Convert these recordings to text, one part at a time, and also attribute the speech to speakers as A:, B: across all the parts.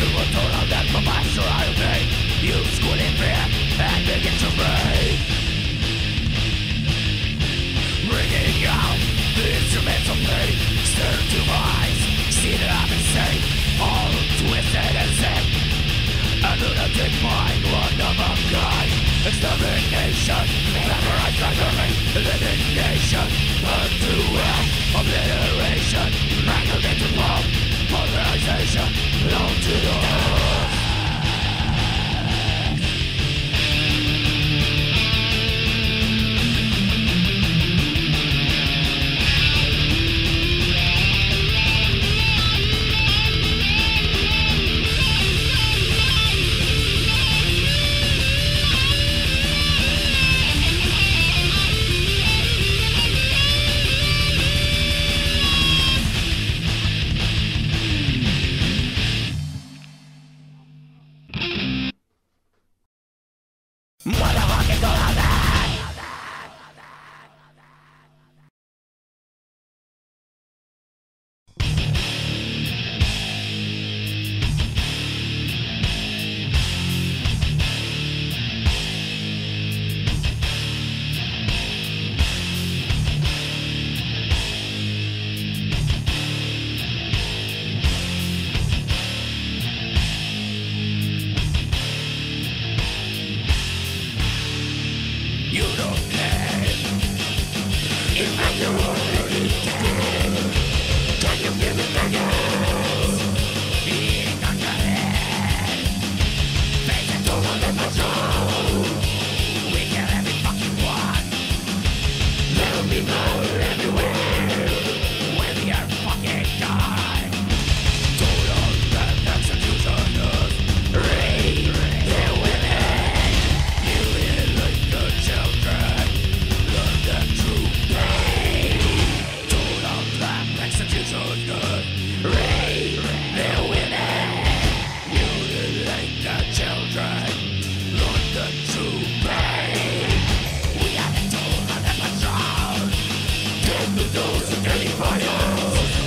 A: to a total
B: that provides your irony You squid in fear and begin to fade
A: Bringing
B: out the
A: instruments of pain
B: Stir to my eyes, see that I'm insane All twisted and sick
A: A lunatic mind, one of a kind Extermination, vaporized tribunal nation, to Obliteration,
B: mangled into civilization
A: belong to the
B: Yeah. those who take my.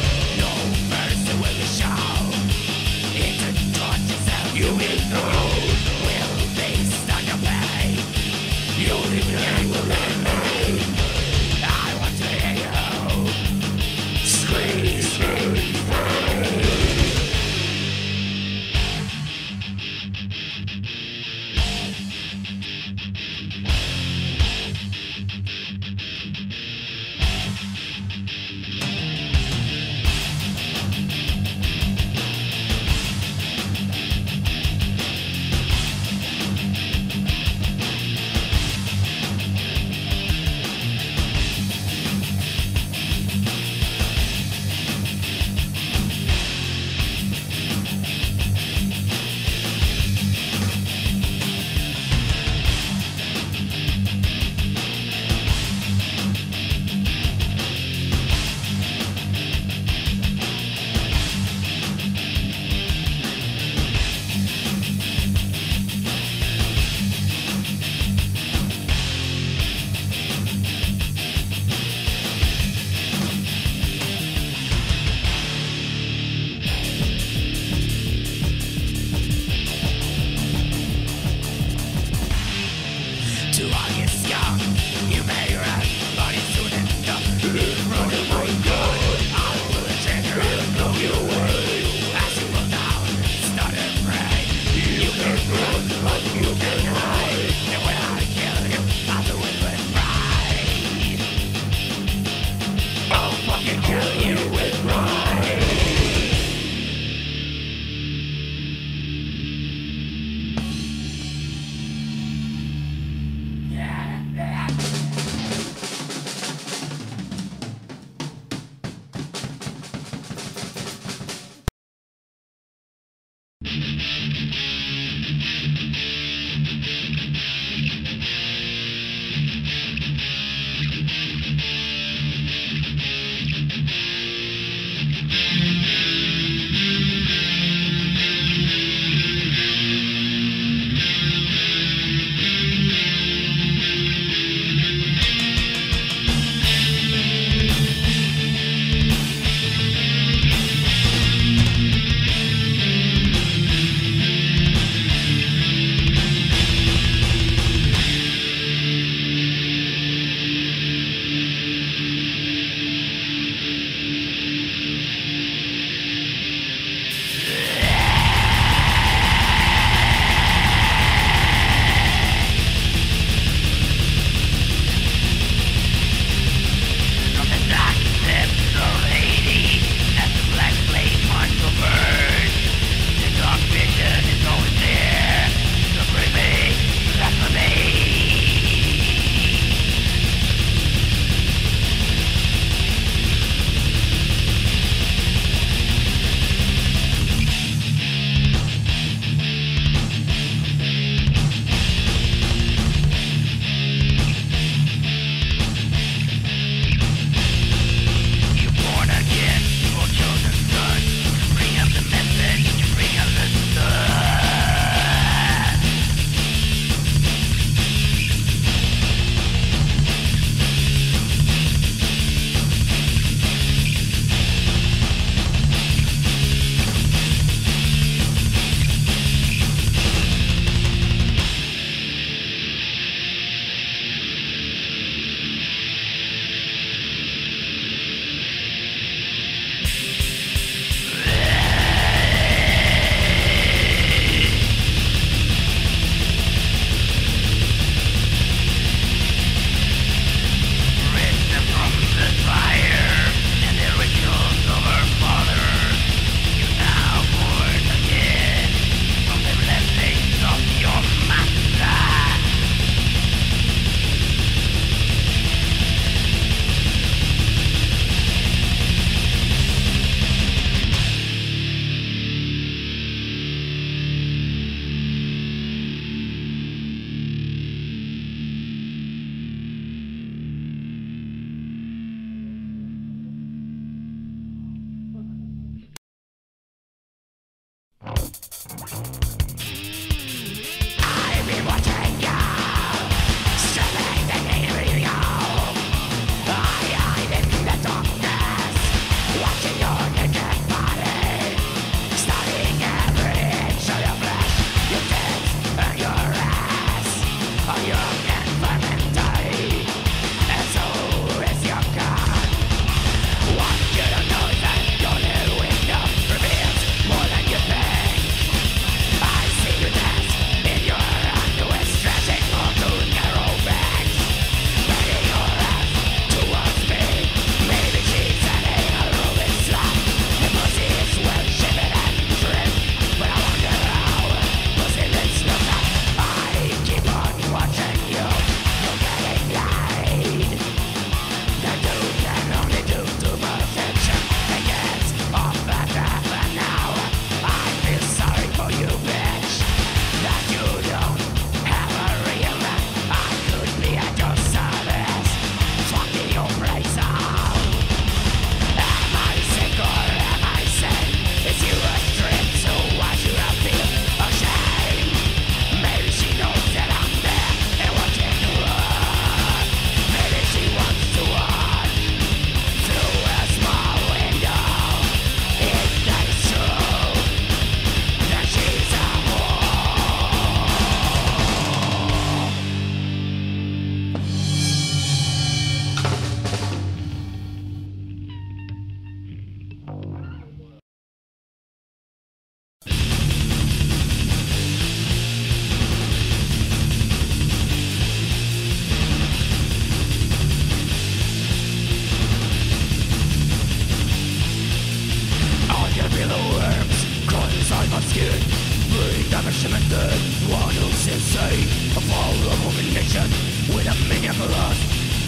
B: sea of all of human nature with a meaningless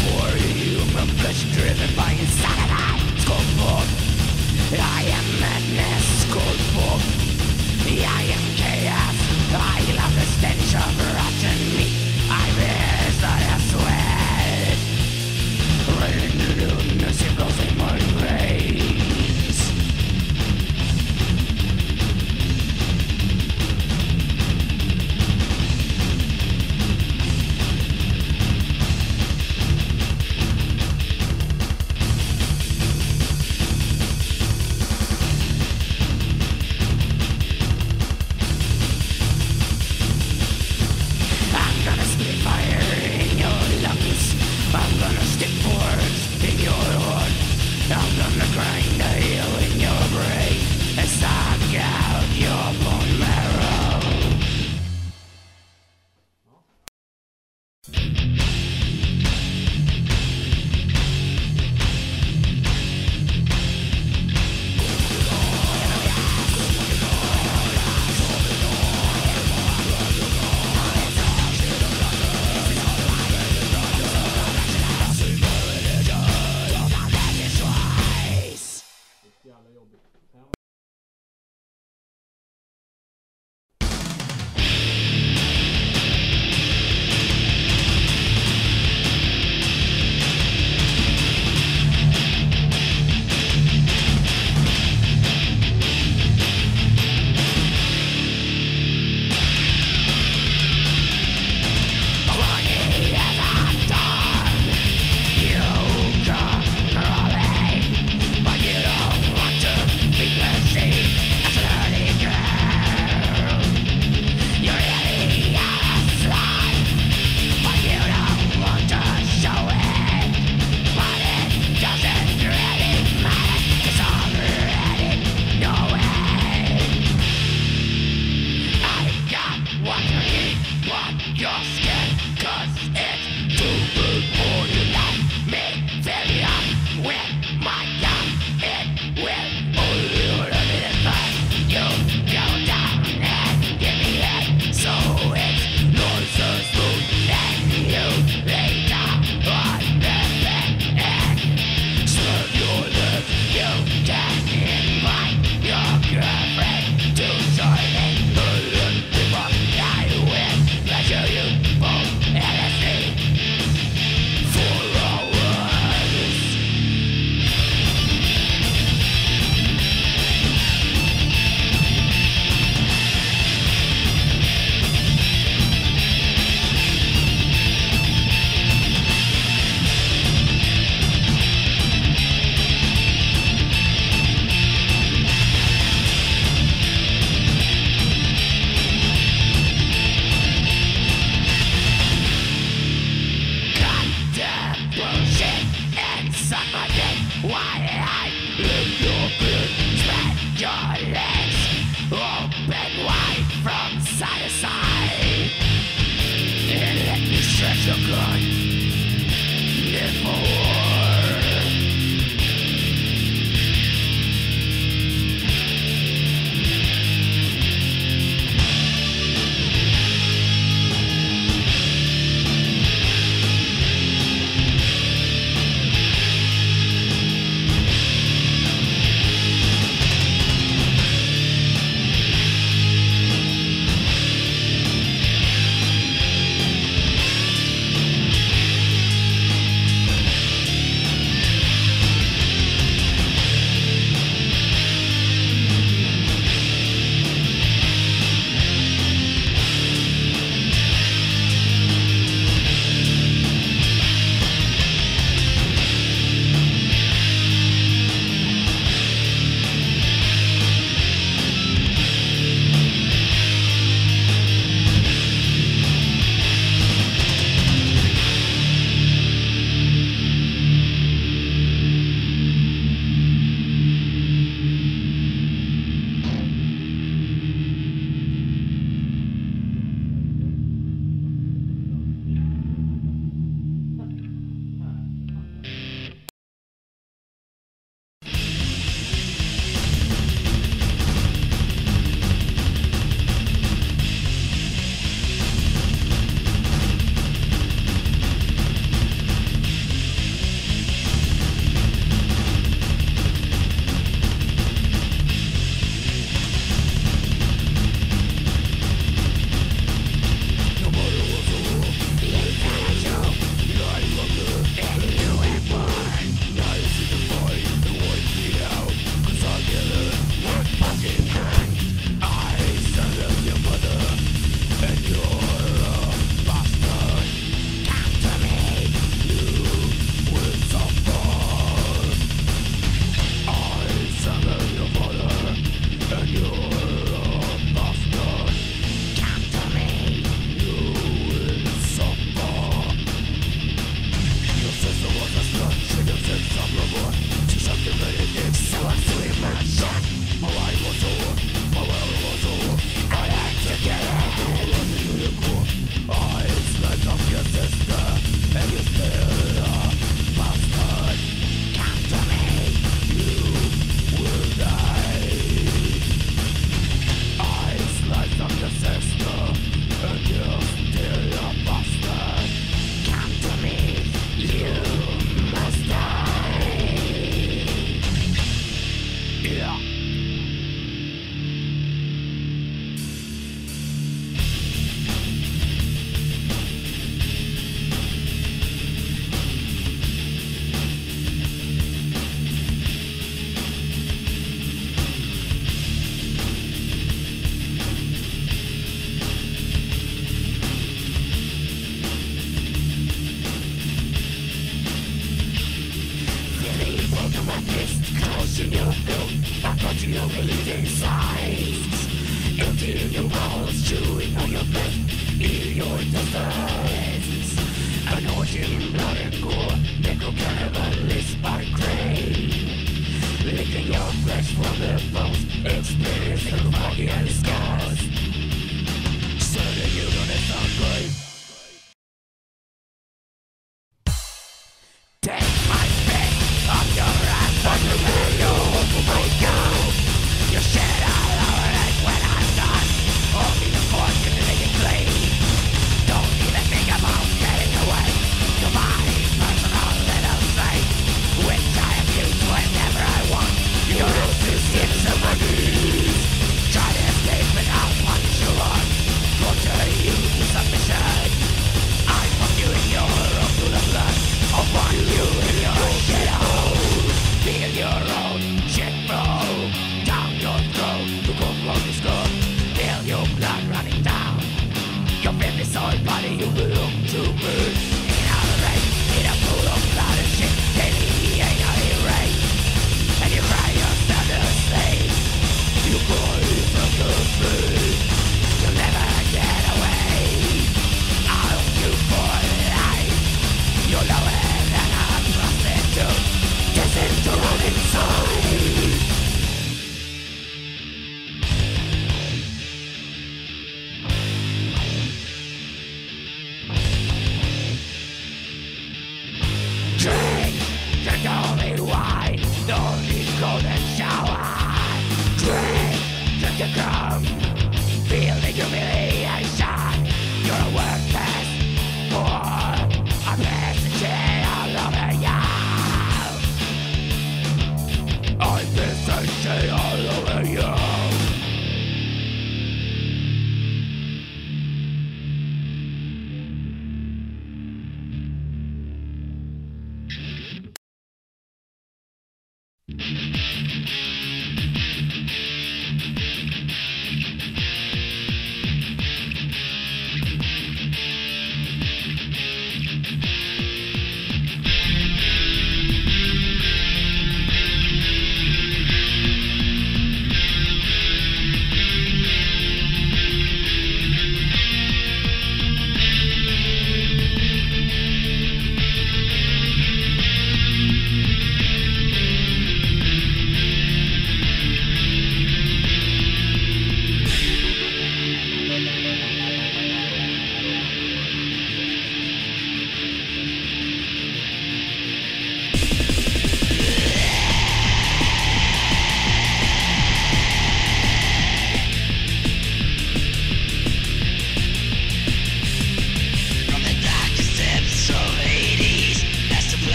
B: for human flesh driven by insanity. It's called forth. I am madness. Called forth. I am chaos. I love the station.